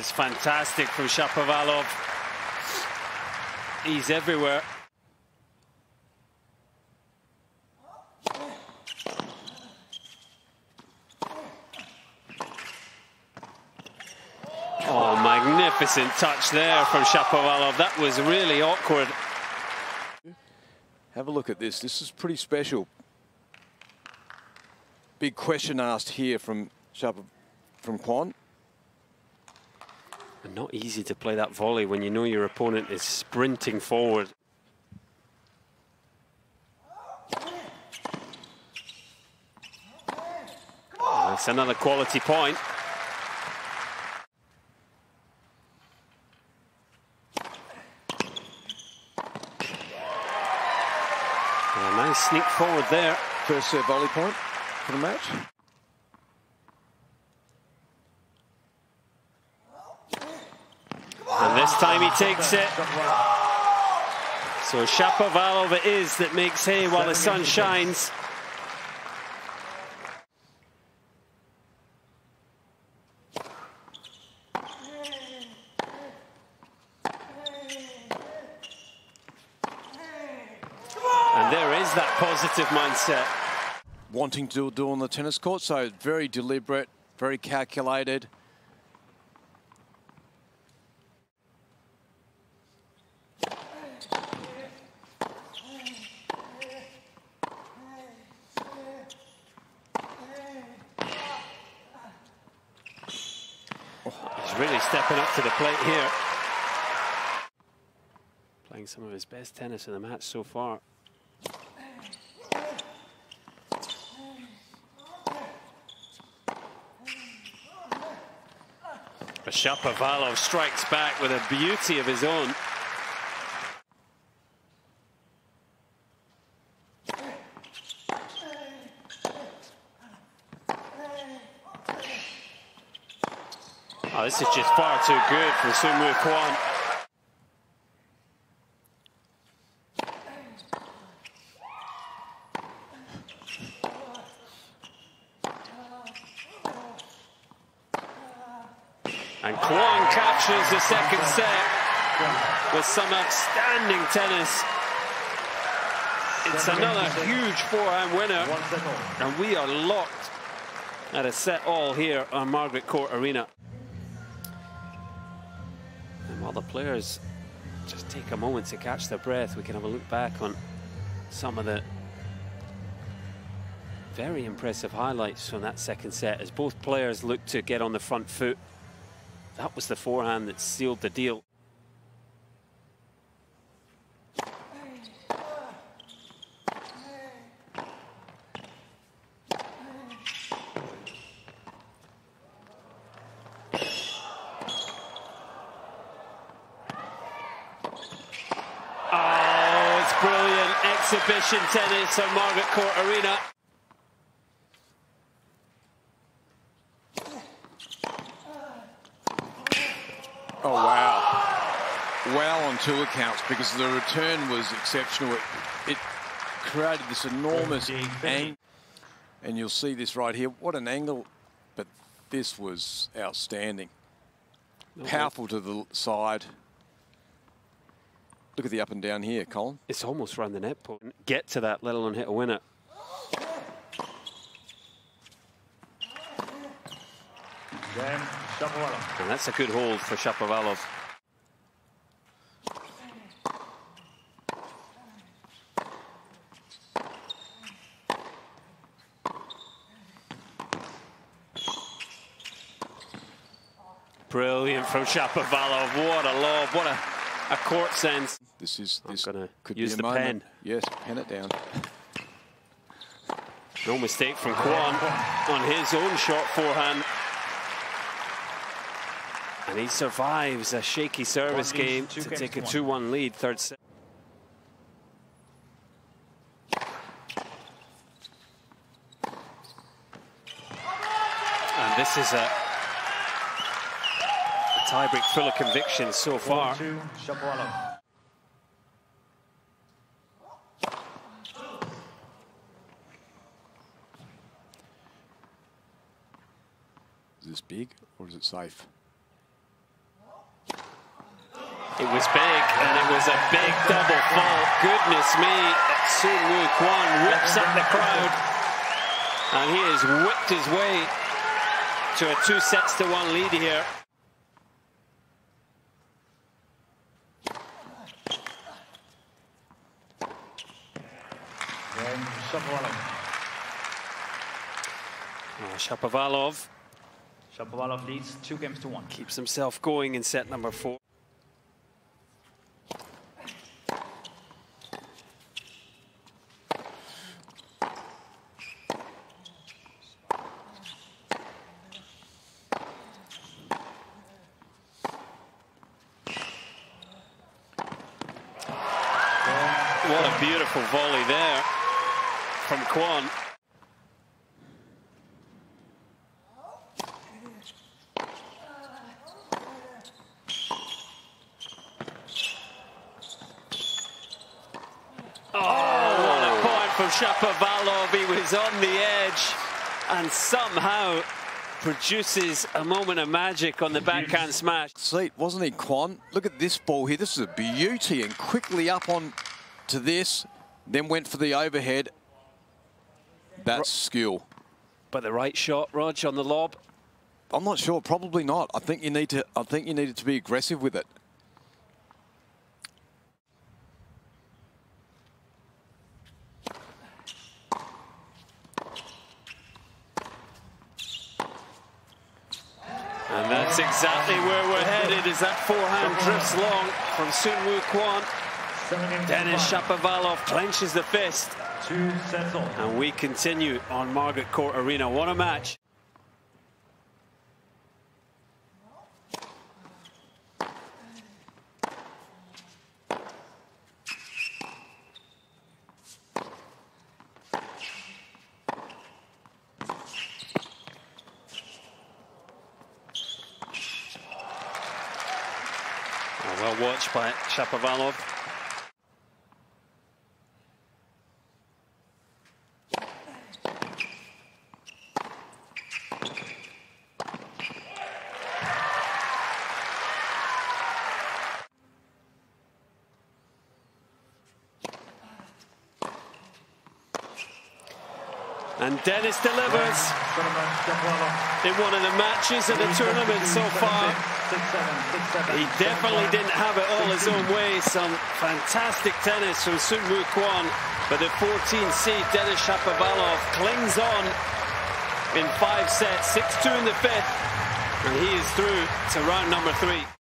it's fantastic from Shapovalov. He's everywhere. Oh, magnificent touch there from Shapovalov. That was really awkward. Have a look at this. This is pretty special. Big question asked here from Shapa, from Kwon. And not easy to play that volley when you know your opponent is sprinting forward. That's another quality point. Nice sneak forward there. First set volley point for the match. This time he takes it. So Shapovalov it is that makes hay while the sun shines. And there is that positive mindset. Wanting to do on the tennis court, so very deliberate, very calculated. He's really stepping up to the plate here. Playing some of his best tennis in the match so far. Shapovalov strikes back with a beauty of his own. Oh, this is just far too good for Soonwoo Kwon. And Kwon captures the second set with some outstanding tennis. It's another huge forehand winner. And we are locked at a set all here on Margaret Court Arena. While the players just take a moment to catch their breath, we can have a look back on some of the very impressive highlights from that second set as both players look to get on the front foot. That was the forehand that sealed the deal. Oh, it's brilliant exhibition tennis on Margaret Court Arena. Oh, wow. Wow on two accounts because the return was exceptional. It, it created this enormous angle. And you'll see this right here. What an angle. But this was outstanding. Powerful to the side. Look at the up and down here, Colin. It's almost round the net post. Get to that, let alone hit a winner. Then Shapovalov. And that's a good hold for Shapovalov. Brilliant from Shapovalov. What a lob. What a, a court sense. This is I'm this gonna could use be a the moment. pen. Yes, pen it down. No mistake from Kwon on his own shot forehand. And he survives a shaky service game to take a 2-1 lead, third set. And this is a, a tiebreak full of conviction so far. Two Shapovalov. Is this big or is it safe? It was big, and it was a big double fault. Goodness me, Soonwoo Kwon whips up the crowd, and he has whipped his way to a two sets to one lead here. Game Shapovalov. Oh, Shapovalov Shapovalov leads two games to one. keeps himself going in set number four. What a beautiful volley there from Kwon. Oh, what a point from Shapovalov. He was on the edge and somehow produces a moment of magic on the backhand smash. Seat, wasn't he, Kwon? Look at this ball here. This is a beauty. And quickly up on to this, then went for the overhead. That's skill. But the right shot, Rog, on the lob. I'm not sure. Probably not. I think you need to. I think you needed to be aggressive with it. And that's exactly where we're headed as that forehand drifts long from Sun. Seven Denis. Shapovalov clenches the fist. Two sets all. And we continue on Margaret Court Arena. What a match. Watched by Shapovalov. And Denis delivers in one of the matches of the tournament so far. He definitely didn't have it all his own way. Some fantastic tennis from Soonwoo Kwon. But the 14 seed Denis Shapovalov clings on in five sets, 6-2 in the fifth. And he is through to round number three.